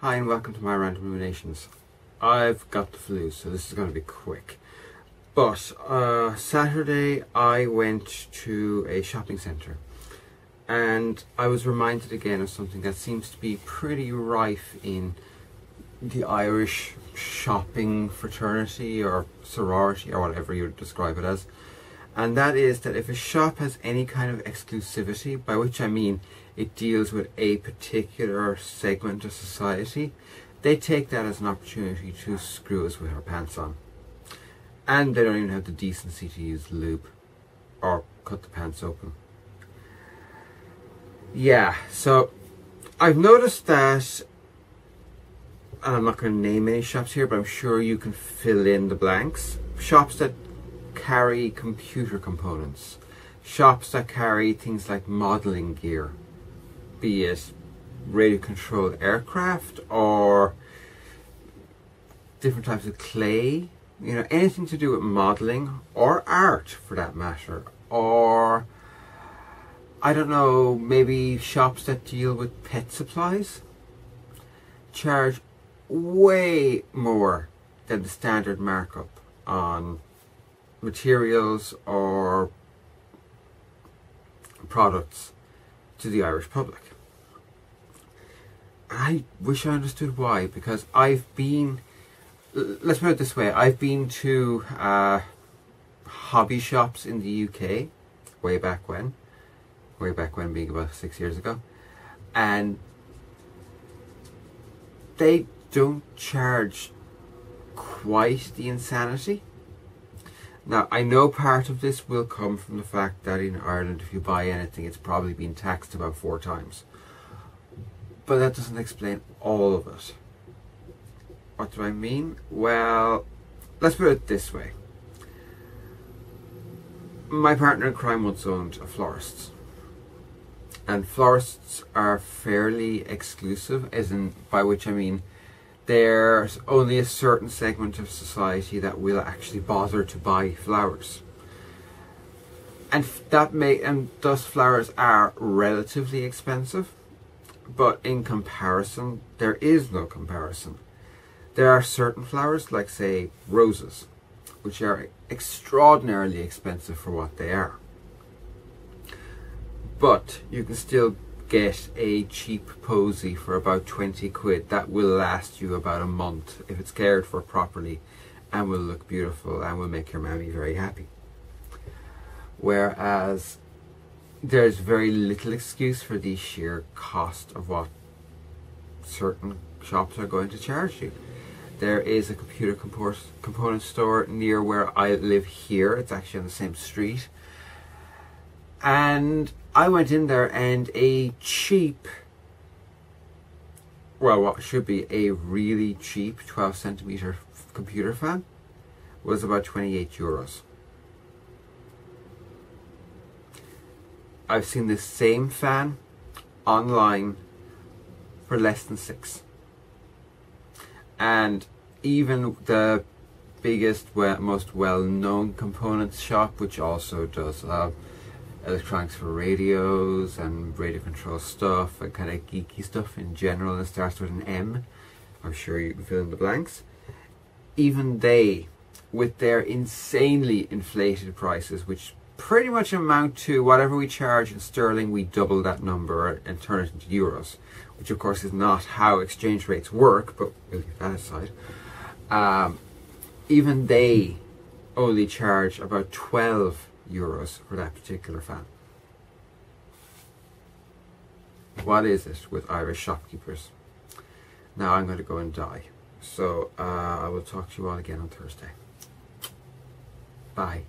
Hi and welcome to my random ruminations. I've got the flu, so this is going to be quick. But uh, Saturday I went to a shopping centre and I was reminded again of something that seems to be pretty rife in the Irish shopping fraternity or sorority or whatever you would describe it as. And that is that if a shop has any kind of exclusivity, by which I mean it deals with a particular segment of society, they take that as an opportunity to screw us with our pants on. And they don't even have the decency to use lube or cut the pants open. Yeah, so I've noticed that, and I'm not going to name any shops here, but I'm sure you can fill in the blanks. Shops that carry computer components, shops that carry things like modeling gear, be it radio controlled aircraft or different types of clay, you know, anything to do with modeling or art for that matter, or I don't know, maybe shops that deal with pet supplies charge way more than the standard markup on materials or products to the Irish public. I wish I understood why, because I've been, let's put it this way, I've been to uh, hobby shops in the UK way back when, way back when being about six years ago, and they don't charge quite the insanity. Now, I know part of this will come from the fact that in Ireland, if you buy anything, it's probably been taxed about four times. But that doesn't explain all of it. What do I mean? Well, let's put it this way. My partner in crime once owned a florist. And florists are fairly exclusive, as in, by which I mean, there's only a certain segment of society that will actually bother to buy flowers. And that may and thus flowers are relatively expensive, but in comparison, there is no comparison. There are certain flowers, like say roses, which are extraordinarily expensive for what they are. But you can still get a cheap posy for about 20 quid that will last you about a month if it's cared for properly and will look beautiful and will make your mammy very happy. Whereas there's very little excuse for the sheer cost of what certain shops are going to charge you. There is a computer component store near where I live here. It's actually on the same street. And I went in there and a cheap, well, what should be a really cheap 12 centimeter computer fan was about 28 euros. I've seen the same fan online for less than six. And even the biggest, most well known components shop, which also does uh, electronics for radios and radio control stuff and kind of geeky stuff in general and starts with an M. I'm sure you can fill in the blanks. Even they, with their insanely inflated prices, which pretty much amount to whatever we charge in sterling, we double that number and turn it into euros, which of course is not how exchange rates work, but we'll leave that aside. Um, even they only charge about 12 euros for that particular fan. What is it with Irish shopkeepers? Now I'm going to go and die. So uh, I will talk to you all again on Thursday. Bye.